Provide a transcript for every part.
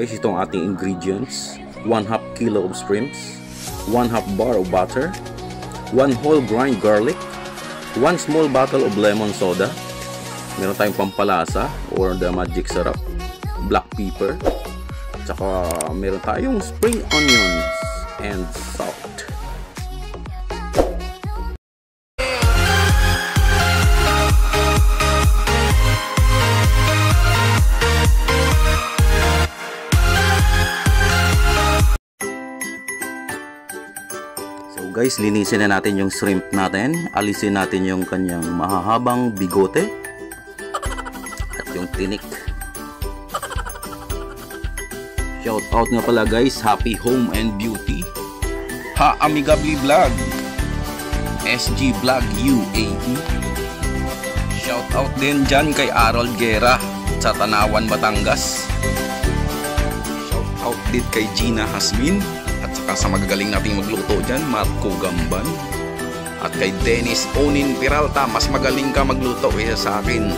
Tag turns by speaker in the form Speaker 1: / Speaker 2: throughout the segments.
Speaker 1: guys, itong ating ingredients. 1 half kilo of shrimps, 1 half bar of butter, 1 whole grind garlic, 1 small bottle of lemon soda, meron tayong pampalasa or the magic syrup, black pepper, tsaka meron tayong spring onions and Guys, linisin na natin yung shrimp natin. Alisin natin yung kanyang mahahabang bigote at yung tinik. Shout out nga pala guys, Happy Home and Beauty. Ha Amigably Vlog. SG Vlog UAE. Shout out din dyan kay Harold Guerra sa Tanawan, Batangas. Shout out din kay Gina Hasmin sa magagaling nating magluto dyan, Marco Gamban. At kay Dennis Onin Peralta, mas magaling ka magluto kaysa sa akin.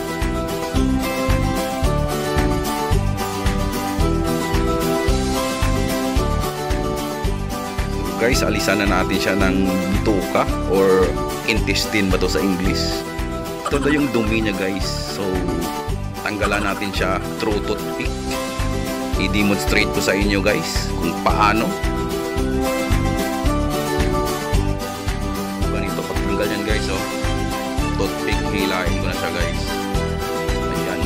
Speaker 1: Guys, alisan na natin siya ng bituka or intestine ba to sa English. Ito na yung dumi niya guys. So, tanggalan natin siya through toothpick. I-demonstrate ko sa inyo guys kung paano toothpick hilahin ko na siya guys. Ayan.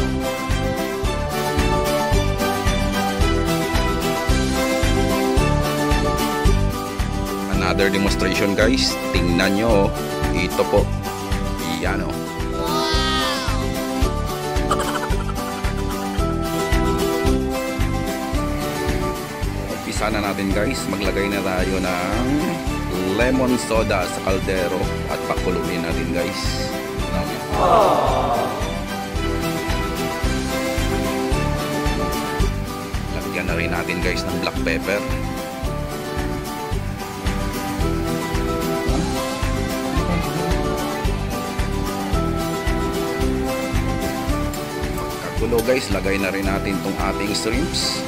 Speaker 1: Another demonstration guys. Tingnan nyo oh. ito po. Iyan oh. Umpisa na natin guys. Maglagay na tayo ng lemon soda sa kaldero at pakuluin natin guys lagyan na rin natin guys ng black pepper Kagulo guys, lagay na rin natin tong ating shrimps.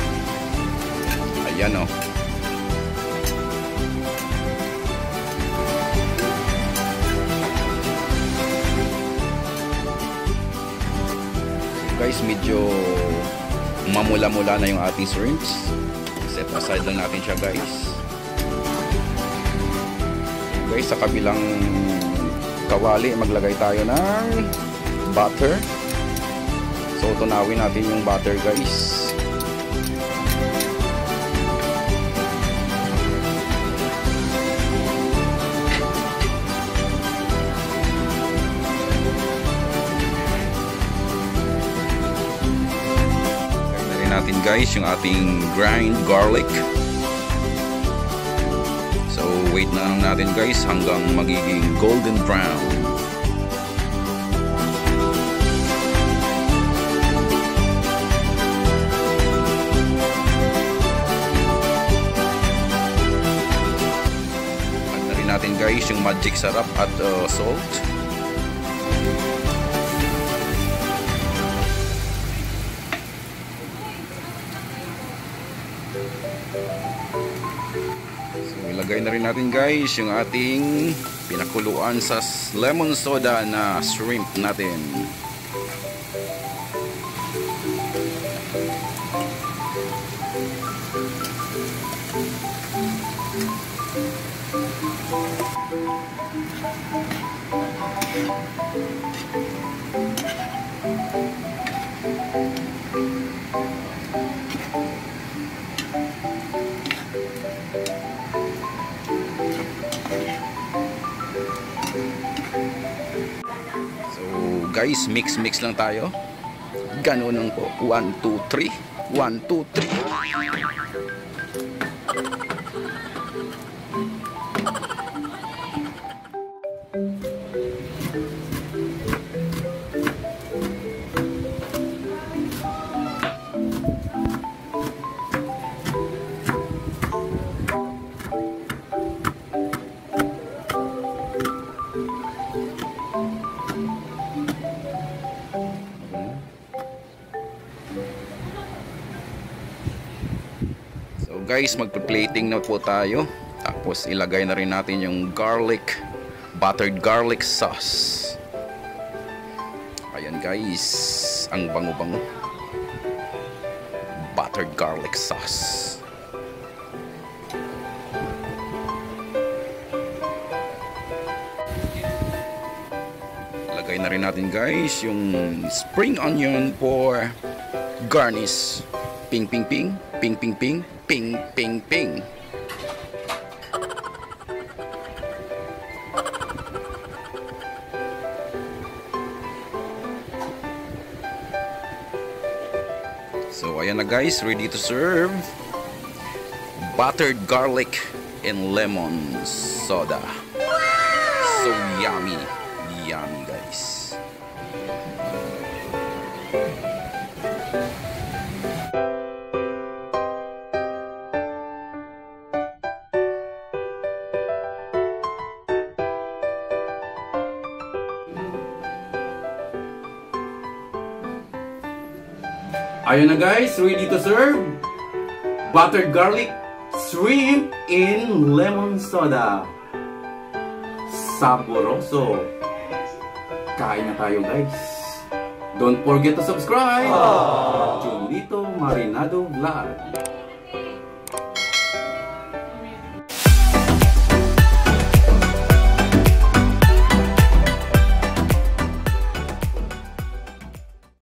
Speaker 1: Ayan o. Oh. Medyo mamula-mula na yung ating shrimps. Set aside lang natin siya guys. Guys, sa kabilang kawali, maglagay tayo ng butter. So, tunawin natin yung butter guys. Natin guys yung ating grind garlic. So wait na lang natin guys hanggang magiging golden brown. Add na natin guys yung magic sarap at uh, salt So, ilagay na rin natin guys yung ating pinakuluan sa lemon soda na shrimp natin. So guys, mix mix lang tayo. Ganun lang po. 1 2 3. 1 2 3. Guys, magpe-plating na po tayo. Tapos ilagay na rin natin yung garlic, buttered garlic sauce. Ayan guys, ang bango-bango. Buttered garlic sauce. Lagay na rin natin guys yung spring onion for garnish. Ping ping ping, ping ping ping, ping ping ping. So ayan na guys, ready to serve. Buttered garlic and lemon soda. So yummy. Yummy guys. Ayun na guys, ready to serve. Buttered garlic shrimp in lemon soda. Saboroso. Kain na tayo guys. Don't forget to subscribe. Julito Marinado Vlog.